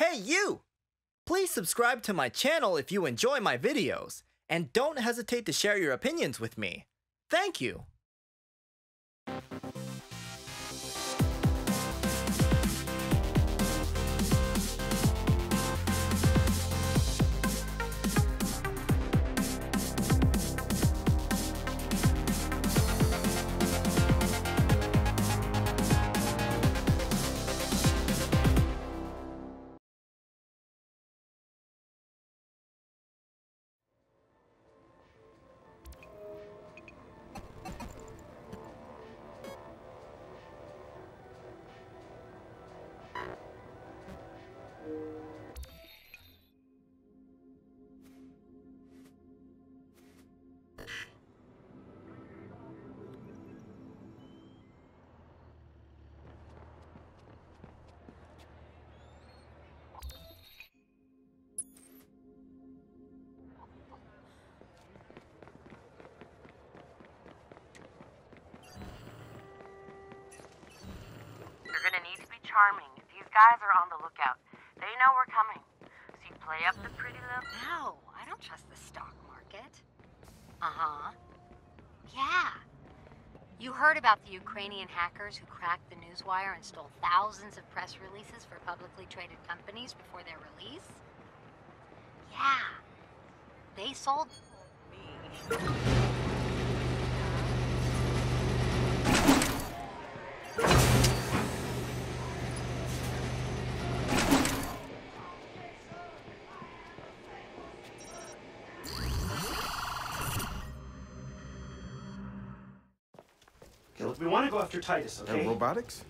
Hey, you! Please subscribe to my channel if you enjoy my videos, and don't hesitate to share your opinions with me. Thank you! Charming. These guys are on the lookout. They know we're coming. So you play up the pretty little. No, I don't trust the stock market. Uh huh. Yeah. You heard about the Ukrainian hackers who cracked the newswire and stole thousands of press releases for publicly traded companies before their release? Yeah. They sold me. Look, we want to go after Tidis, okay? robotics?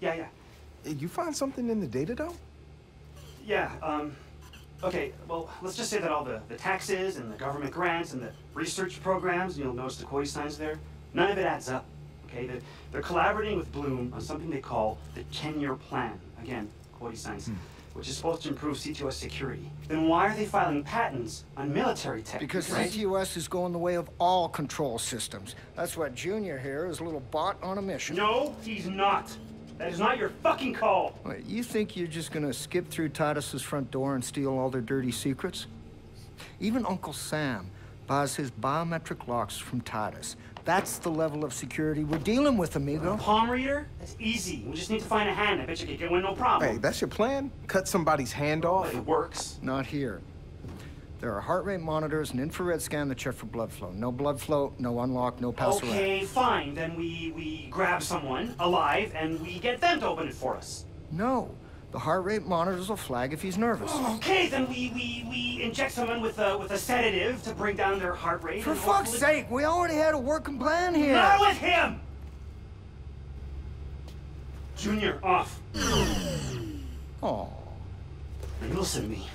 yeah, yeah. You find something in the data though? Yeah, um, okay, well, let's just say that all the, the taxes and the government grants and the research programs, you'll notice the Koi signs there, none of it adds up, okay? They're, they're collaborating with Blume on something they call the 10-year plan. Again, Koi signs, which is supposed to improve CTOS security. Then why are they filing patents on military tech? Because right? CTOS is going the way of all control systems. That's what Junior here is a little bot on a mission. No, he's not. That is not your fucking call. Wait, you think you're just gonna skip through Tidis's front door and steal all their dirty secrets? Even Uncle Sam buys his biometric locks from Tidis. That's the level of security we're dealing with, amigo. Palm reader? That's easy. We just need to find a hand. I bet you could get one no problem. Hey, that's your plan? Cut somebody's hand off? It works. Not here. There are heart rate monitors and infrared scan that check for blood flow. No blood flow, no unlock, no pass around. Okay, fine. Then we we grab someone alive and we get them to open it for us. No. The heart rate monitors will flag if he's nervous. Oh, okay, then we we, we inject someone with a with a sedative to bring down their heart rate. For fuck's hopefully- sake, we already had a working plan here. Not with him. Junior, off. Oh. You listen to me.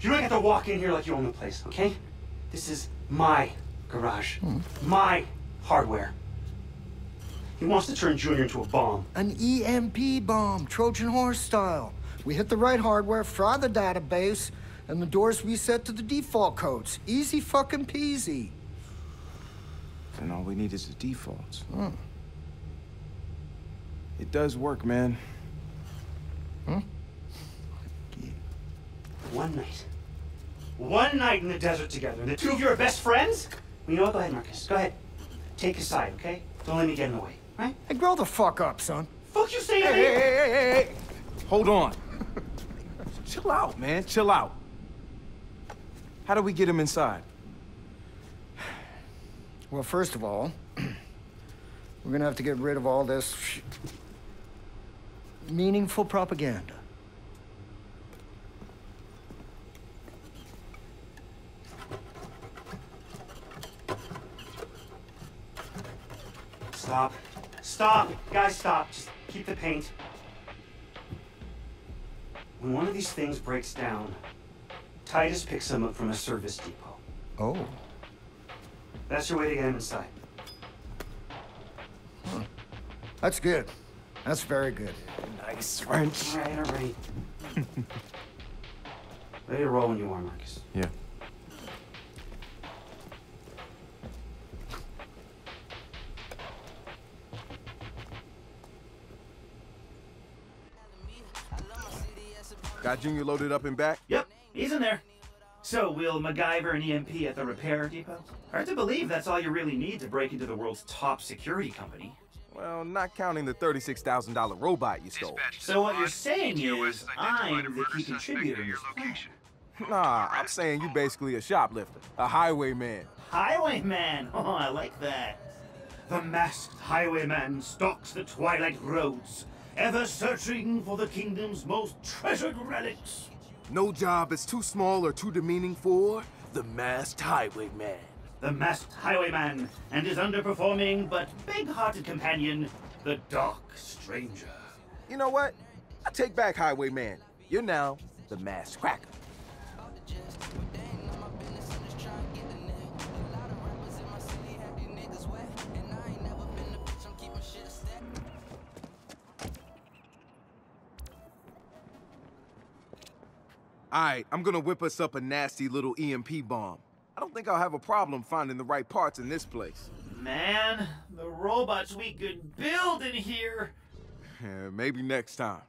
You don't get to walk in here like you own the place, okay? This is my garage, hmm. my hardware. He wants to turn Junior into a bomb. An EMP bomb, Trojan horse style. We hit the right hardware, fry the database, and the doors reset to the default codes. Easy fucking peasy. And all we need is the defaults. Hmm. It does work, man. Hmm? One night. One night in the desert together, and the two of you are best friends? Well, you know what? Go ahead, Marcus. Go ahead. Take a side, okay? Don't let me get in the way, right? Hey, grow the fuck up, son. Fuck you say to Hey, hey, hey, hey, hey, hey. Hold on. Chill out, man. Chill out. How do we get him inside? Well, first of all, we're gonna have to get rid of all this meaningful propaganda. Stop. Stop. Guys, stop. Just keep the paint. When one of these things breaks down, Tidis picks them up from a service depot. Oh. That's your way to get him inside. That's good. That's very good. Nice French. All right, all right. Ready to roll when you are, Marcus. Yeah. Got Junior loaded up and back? Yep, he's in there. So, will MacGyver and EMP at the repair depot? Hard to believe that's all you really need to break into the world's top security company. Well, not counting the $36,000 robot you stole. So what you're saying is, I'm the key contributor in this plan. Nah, I'm saying you're basically a shoplifter, a highwayman. Highwayman! Oh, I like that. The masked highwayman stalks the twilight roads, ever searching for the kingdom's most treasured relics. No job is too small or too demeaning for the masked highwayman. The masked highwayman and his underperforming but big-hearted companion, the Dark Stranger. You know what? I take back highwayman. You're now the masked cracker. Alright, I'm gonna whip us up a nasty little EMP bomb. I don't think I'll have a problem finding the right parts in this place. Man, the robots we could build in here. Yeah, maybe next time.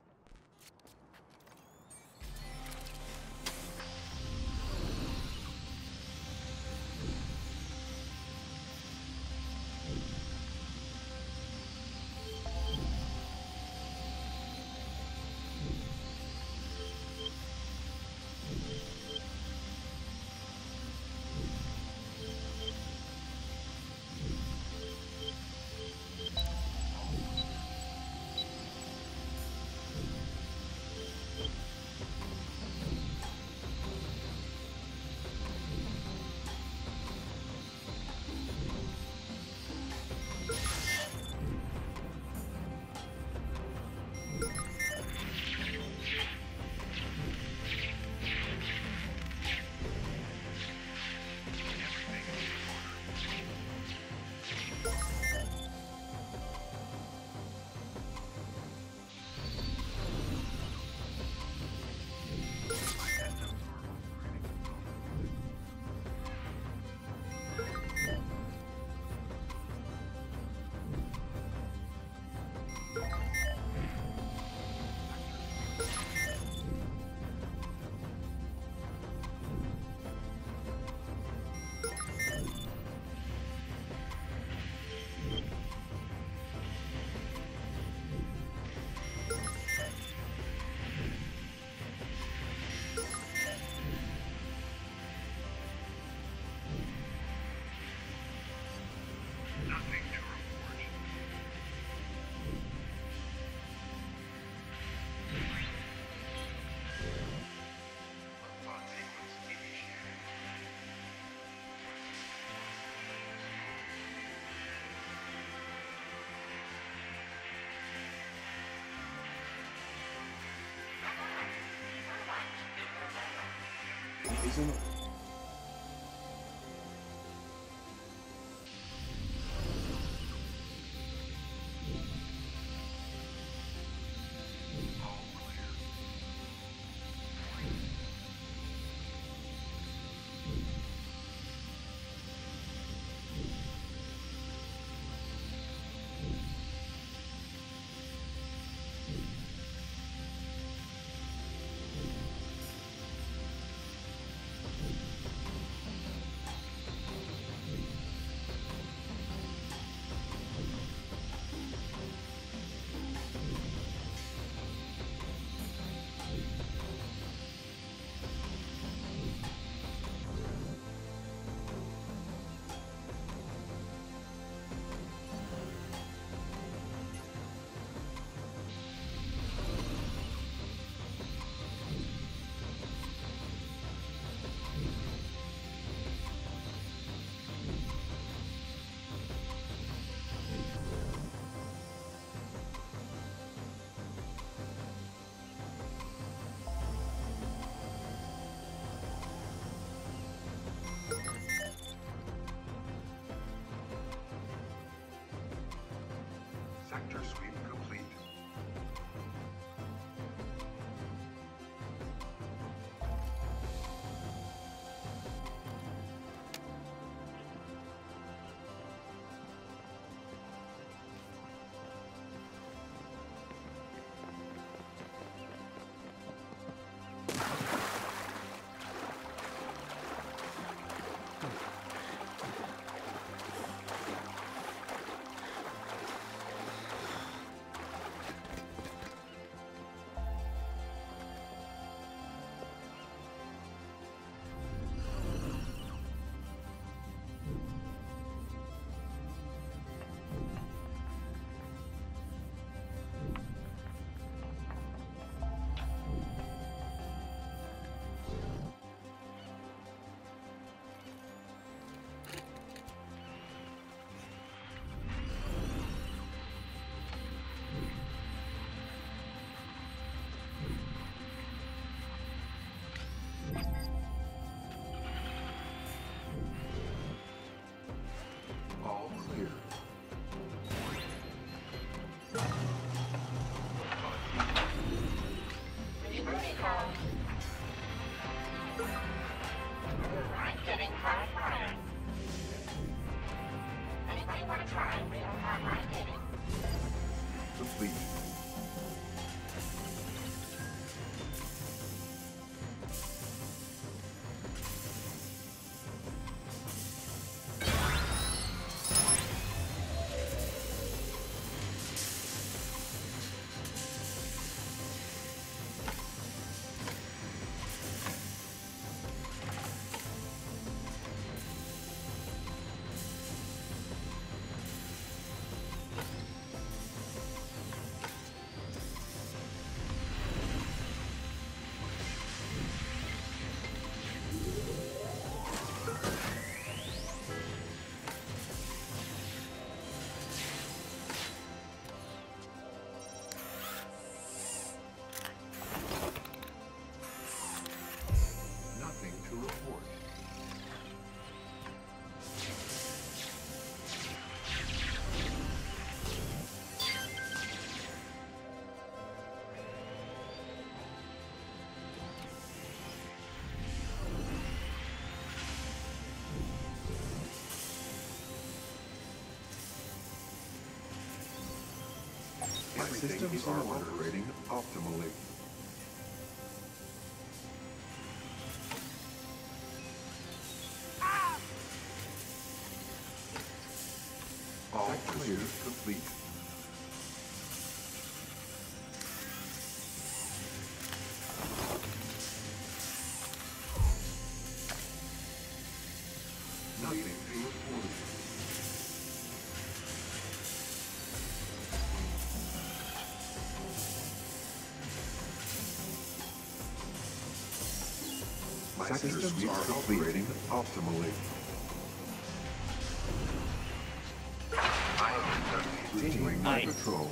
Isn't it? Dr. Sweet. Systems are operating optimally. My systems are operating optimally. I am continuing my patrol.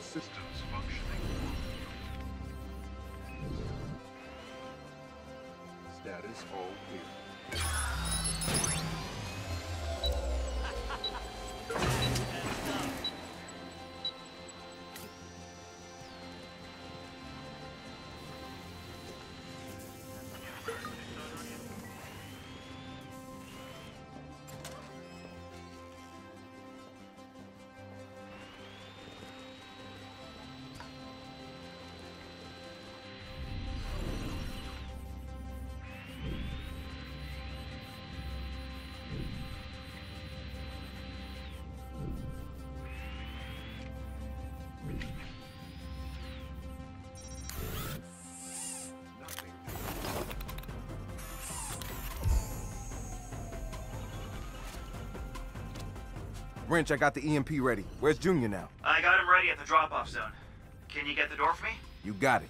Systems functioning. Status all clear. Wrench, I got the EMP ready. Where's Junior now? I got him ready at the drop-off zone. Can you get the door for me? You got it.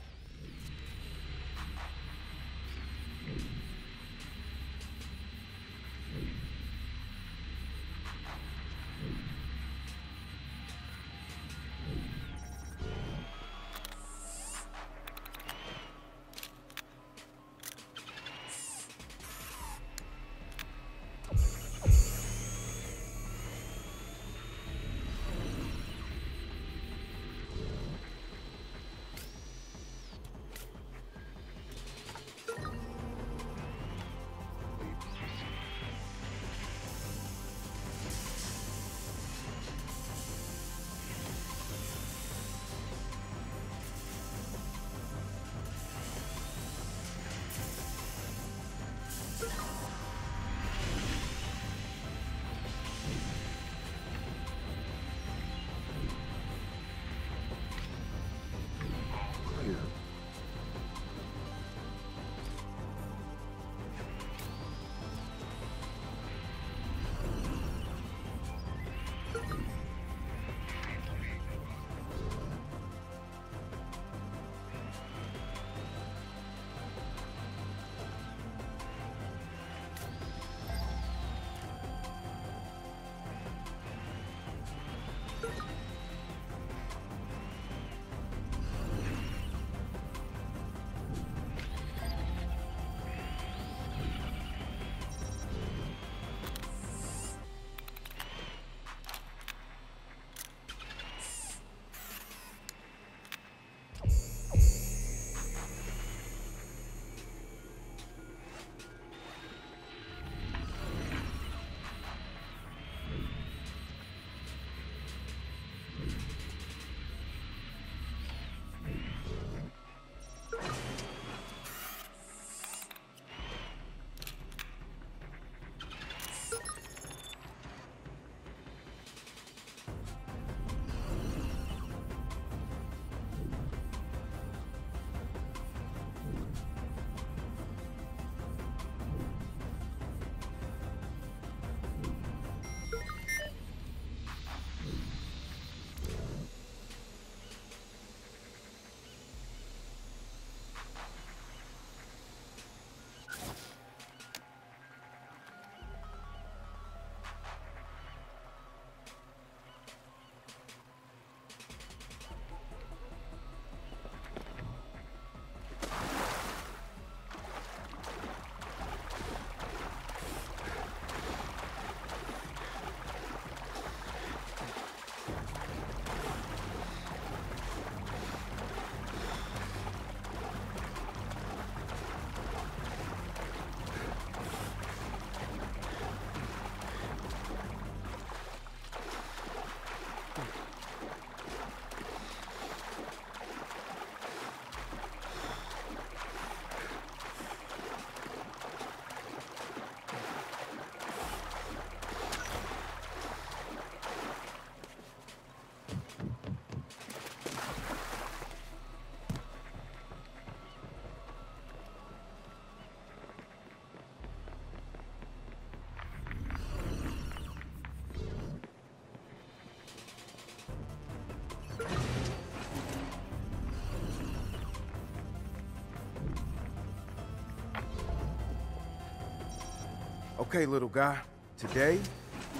Okay, little guy. Today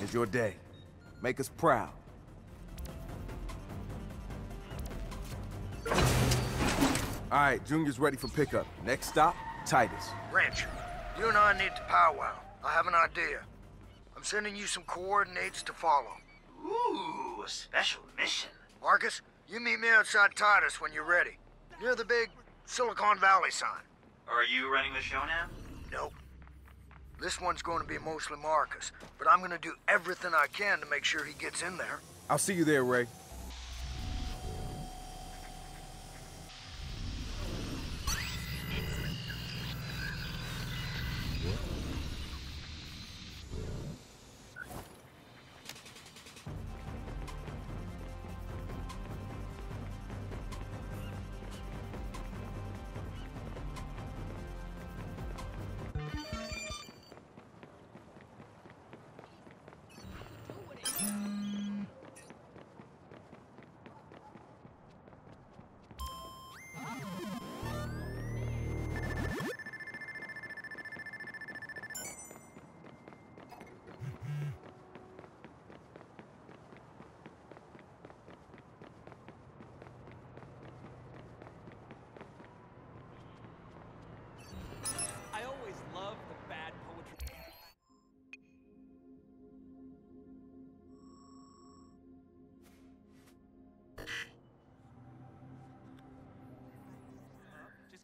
is your day. Make us proud. All right, Junior's ready for pickup. Next stop, Tidis. Wrench, you and I need to powwow. I have an idea. I'm sending you some coordinates to follow. Ooh, a special mission. Marcus, you meet me outside Tidis when you're ready. Near the big Silicon Valley sign. Are you running the show now? Nope. This one's going to be mostly Marcus, but I'm going to do everything I can to make sure he gets in there. I'll see you there, Ray.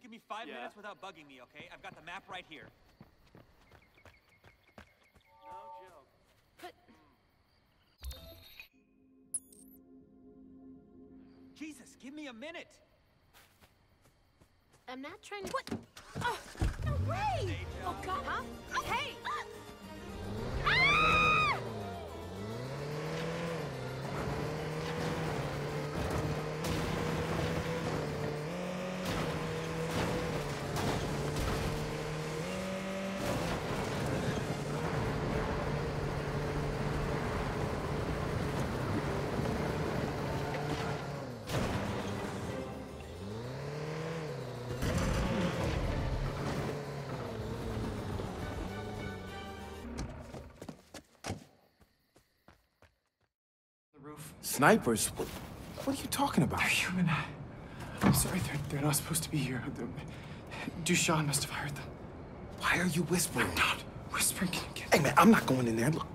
Give me five Yeah. minutes without bugging me, okay? I've got the map right here. No joke. Jesus, give me a minute. I'm not trying to. What? Oh, no way! Oh God! Huh? Hey! Ah! Snipers? What, what are you talking about? They're human. I'm sorry, they're, they're not supposed to be here. Dushan must have hired them. Why are you whispering? I'm not whispering. Can you get... Hey, man, I'm not going in there. Look,